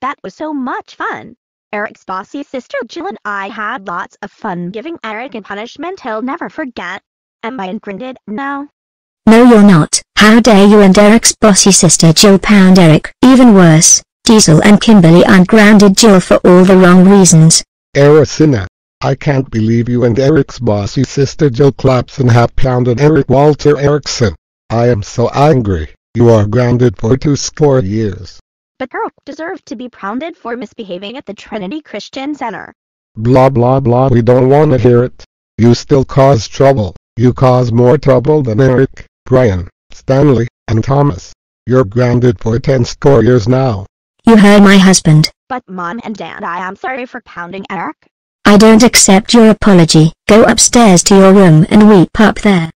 That was so much fun. Eric's bossy sister Jill and I had lots of fun giving Eric a punishment he'll never forget. Am I ungrounded now? No you're not. How dare you and Eric's bossy sister Jill pound Eric. Even worse, Diesel and Kimberly ungrounded Jill for all the wrong reasons. Ericina, I can't believe you and Eric's bossy sister Jill Clapson have pounded Eric Walter Erickson. I am so angry. You are grounded for two score years. But Eric deserved to be pounded for misbehaving at the Trinity Christian Center. Blah blah blah we don't want to hear it. You still cause trouble. You cause more trouble than Eric, Brian, Stanley, and Thomas. You're grounded for 10 score years now. You heard my husband. But Mom and Dad I am sorry for pounding Eric. I don't accept your apology. Go upstairs to your room and weep up there.